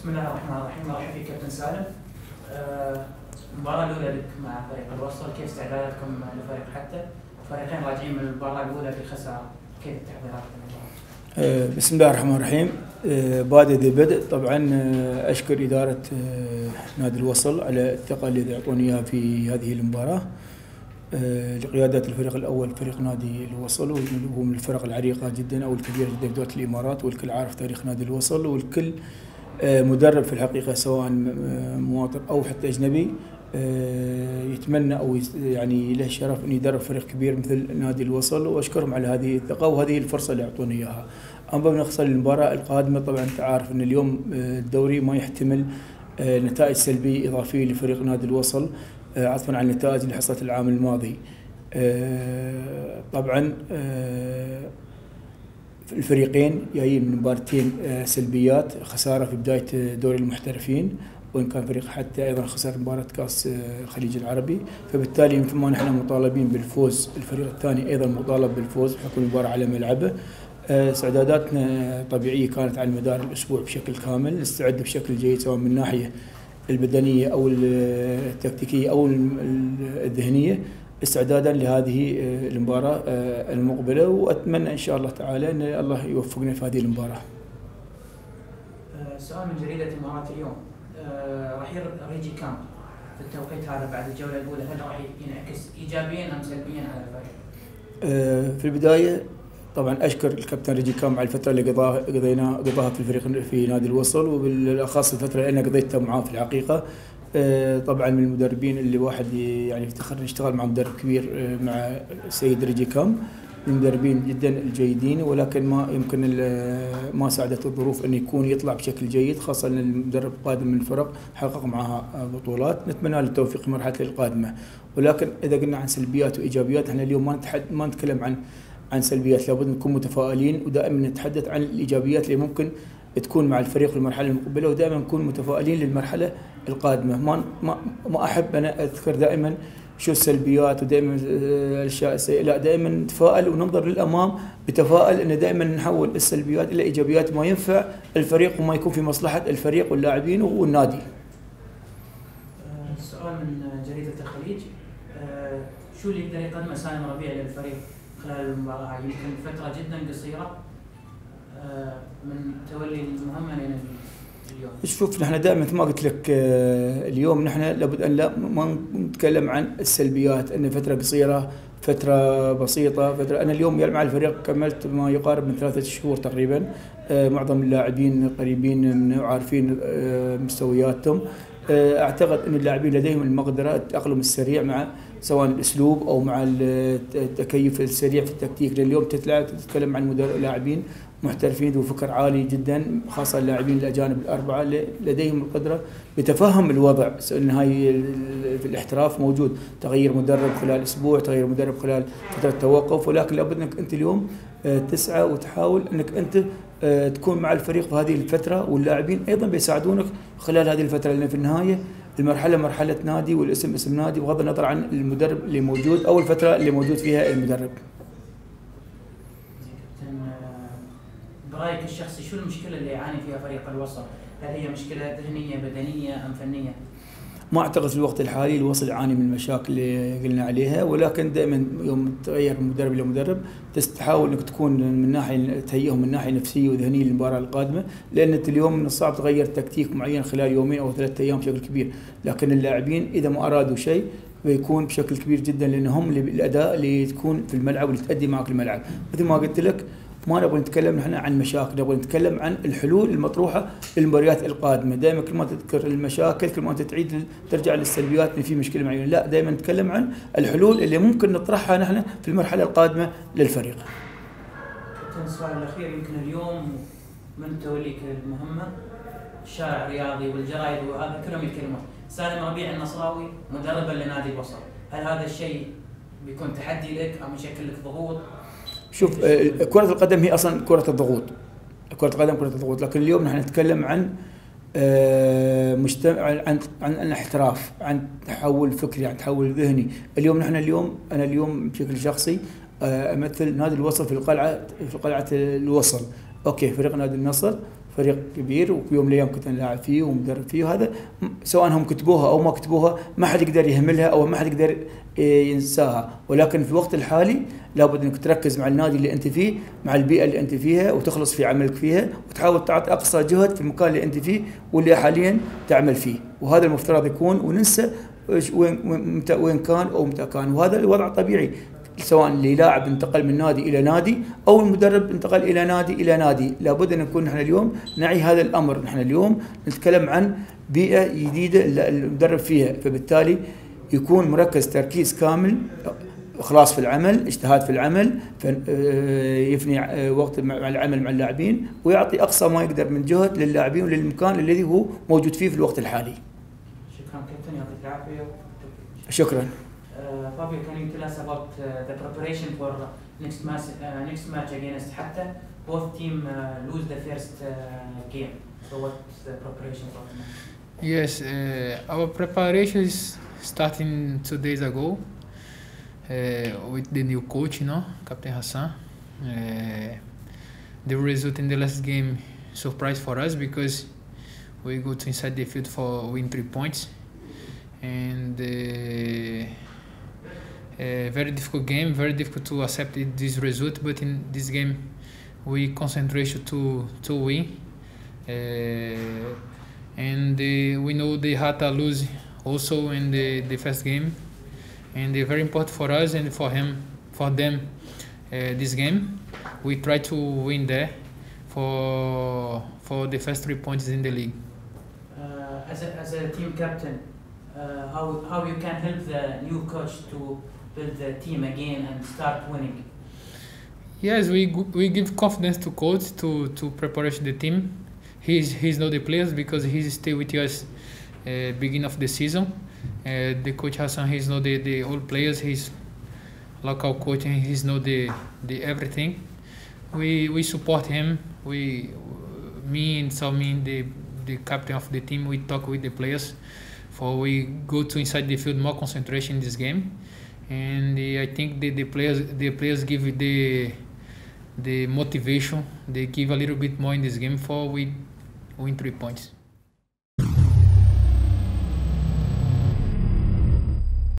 بسم الله الرحمن الرحيم. مرحبا فيك كابتن سالم. آه، المباراة الأولى لك مع فريق الوصل. كيف استعداداتكم لفريق حتى؟ الفريقين راجعين من المباراة الأولى بخسارة كيف التحضيرات؟ آه، بسم الله الرحمن الرحيم. آه، بادئ ذي بدء. طبعا أشكر إدارة نادي الوصل على الثقة اللي أعطوني إياها في هذه المباراة. لقيادة الفريق الأول فريق نادي الوصل وهو من الفرق العريقة جدا أو الكبيرة جدا في دولة الإمارات والكل عارف تاريخ نادي الوصل والكل مدرب في الحقيقة سواء آه، مواطن أو حتى أجنبي آه، يتمنى أو يعني له الشرف إنه يدرب فريق كبير مثل نادي الوصل وأشكرهم على هذه الثقة وهذه الفرصة اللي أعطوني إياها. أما بنخسر المباراة القادمة طبعا أنت عارف إن اليوم آه، الدوري ما يحتمل آه، نتائج سلبية إضافية لفريق نادي الوصل آه، عطفا عن النتائج اللي حصلت العام الماضي. آه، طبعا آه، الفريقين جايين من مباراتين آه، سلبيات خسارة في بداية آه، دوري المحترفين وإن كان فريق حتى أيضا خسر مباراة كأس آه، الخليج العربي. فبالتالي مثل ما نحن مطالبين بالفوز الفريق الثاني أيضا مطالب بالفوز بحكم المباراة على ملعبه. آه، استعداداتنا طبيعية كانت على مدار الأسبوع بشكل كامل. نستعد بشكل جيد سواء من الناحيه البدنية أو التكتيكية أو الذهنية. استعدادا لهذه آه، المباراة آه، المقبلة وأتمنى إن شاء الله تعالى إن الله يوفقنا في هذه المباراة. آه، سؤال من جريدة إمارات اليوم رحيل ريجي كامب في التوقيت هذا بعد الجولة الأولى هل راح ينعكس إيجابيا أم سلبيا على الفريق؟ في البداية طبعا أشكر الكابتن ريجي كام على الفترة اللي قضاها قضينا قضاها في الفريق في نادي الوصل وبالأخص الفترة اللي أنا قضيتها معاه في الحقيقة طبعا من المدربين اللي واحد يعني يفتخر إنه يشتغل مع مدرب كبير آه، مع السيد ريجي كام المدربين جدا الجيدين ولكن ما يمكن ال- ما ساعدت الظروف إنه يكون يطلع بشكل جيد خاصة إن المدرب قادم من الفرق حقق معها بطولات. نتمنى له التوفيق في القادمة. ولكن إذا قلنا عن سلبيات وإيجابيات إحنا اليوم ما نتحد ما نتكلم عن عن سلبيات. لابد نكون متفائلين ودائما نتحدث عن الإيجابيات اللي ممكن تكون مع الفريق في المرحلة المقبلة ودائما نكون متفائلين للمرحلة القادمة ما ما أحب أنا أذكر دائما شو السلبيات ودائما آه، الأشياء السيئة لا دائما نتفائل وننظر للأمام بتفاؤل إن دائما نحول السلبيات إلى إيجابيات ما ينفع الفريق وما يكون في مصلحة الفريق واللاعبين والنادي. آه، سؤال من جريدة الخليج آه، شو اللي يقدر يقدمه سالم ربيع للفريق خلال المباراة هاي؟ يمكن فترة جدا قصيرة آه، من تولي المهمة لين اليوم. شوف نحن دائما ما قلت لك آه، اليوم نحن لابد أن لا ما نتكلم عن السلبيات أن فترة قصيرة فترة بسيطة فترة أنا اليوم مع الفريق كملت ما يقارب من ثلاثة شهور تقريبا. آه، معظم اللاعبين قريبين من وعارفين آه، مستوياتهم. آه، أعتقد أن اللاعبين لديهم المقدرة التأقلم السريع مع سواء الأسلوب أو مع التكيف السريع في التكتيك. لأن اليوم تتلعب تتكلم عن مدرب لاعبين محترفين ذو فكر عالي جدا خاصة اللاعبين الأجانب الأربعة لديهم القدرة بتفهم الوضع. س- ان هاي في الاحتراف موجود تغيير مدرب خلال أسبوع تغيير مدرب خلال فترة توقف. ولكن لابد أنك أنت اليوم آه، تسعى وتحاول أنك أنت آه، تكون مع الفريق في هذه الفترة واللاعبين أيضا بيساعدونك خلال هذه الفترة. لأن في النهاية المرحلة مرحلة نادي والاسم اسم نادي بغض النظر عن المدرب اللي موجود أو الفترة اللي موجود فيها المدرب. زين كابتن برايك الشخصي شو المشكلة اللي يعاني فيها فريق الوسط؟ هل هي مشكلة ذهنية بدنية أم فنية؟ ما أعتقد في الوقت الحالي الوصل يعاني من المشاكل اللي قلنا عليها ولكن دائما يوم تغير من مدرب إلى مدرب تس- تحاول إنك تكون من ناحية تهيئهم من ناحية نفسية وذهنية للمباراة القادمة لأن اليوم من الصعب تغير تكتيك معين خلال يومين أو ثلاثة أيام بشكل كبير لكن اللاعبين إذا ما أرادوا شيء بيكون بشكل كبير جدا لأن هم الاداء اللي تكون في الملعب واللي تؤدي معك الملعب مثل ما قلت لك ما نبغى نتكلم نحن عن مشاكل نبغى نتكلم عن الحلول المطروحة للمباريات القادمة. دائما كل ما تذكر المشاكل كل ما تعيد ترجع للسلبيات إن في مشكلة معينة. لا دائما نتكلم عن الحلول اللي ممكن نطرحها نحن في المرحلة القادمة للفريق. السؤال الأخير يمكن اليوم من توليك المهمة؟ الشارع الرياضي والجرايد وهذا كلهم يتكلمون. سالم ربيع النصراوي مدربا لنادي الوصل هل هذا الشيء بيكون تحدي لك أم يشكل لك ضغوط؟ شوف آه، كرة القدم هي أصلا كرة الضغوط. كرة القدم كرة الضغوط. لكن اليوم نحن نتكلم عن آه، مجتمع عن عن عن الاحتراف عن تحول فكري عن تحول ذهني. اليوم نحن اليوم أنا اليوم بشكل شخصي آه، أمثل نادي الوصل في القلعة في قلعة الوصل. أوكي فريق نادي النصر فريق كبير وفي يوم من الأيام كنت لاعب فيه ومدرب فيه وهذا سواء هم كتبوها أو ما كتبوها ما حد يقدر يهملها أو ما حد يقدر إيه، ينساها. ولكن في الوقت الحالي لابد أنك تركز مع النادي اللي أنت فيه مع البيئة اللي أنت فيها وتخلص في عملك فيها وتحاول تعطي أقصى جهد في المكان اللي أنت فيه واللي حاليا تعمل فيه. وهذا المفترض يكون وننسى وين وين كان أو متى كان. وهذا الوضع طبيعي. سواء اللي لاعب انتقل من نادي إلى نادي أو المدرب انتقل إلى نادي إلى نادي. لابد أن نكون نحن اليوم نعي هذا الأمر. نحن اليوم نتكلم عن بيئة جديدة المدرب فيها. فبالتالي يكون مركز تركيز كامل إخلاص في العمل اجتهاد في العمل آه، يفني آه، وقت مع العمل مع اللاعبين ويعطي أقصى ما يقدر من جهد للاعبين وللمكان الذي هو موجود فيه في الوقت الحالي. شكرا. كابتن يعطيك العافيه شكرا. Fabio, can you tell us about uh, the preparation for next match, uh, next match against Hatta? Both team uh, lose the first uh, game. So what's the preparation for the match? Yes, uh, our preparation is starting two days ago uh, with the new coach, you know, Captain Hassan. Uh, the result in the last game surprise for us because we go to inside the field for win three points, and uh, a very difficult game, very difficult to accept this result. But in this game, we concentrate to to win. Uh, and uh, we know they had Hata lose also in the, the first game and they're very important for us and for him for them uh, this game we try to win there for for the first three points in the league Uh, as, a, as a team captain, uh, how, how you can help the new coach to build the team again and start winning? yes we we give confidence to coach to to preparation the team. He's he's know the players because he's stay with us uh, beginning of the season. Uh, the coach Hassan he's know the the old players. He's local coach and he's not the the everything. We we support him. We me and Salmin the the captain of the team we talk with the players. For we go to inside the field more concentration in this game and uh, I think the, the players the players give the the motivation. They give a little bit more in this game for we win three points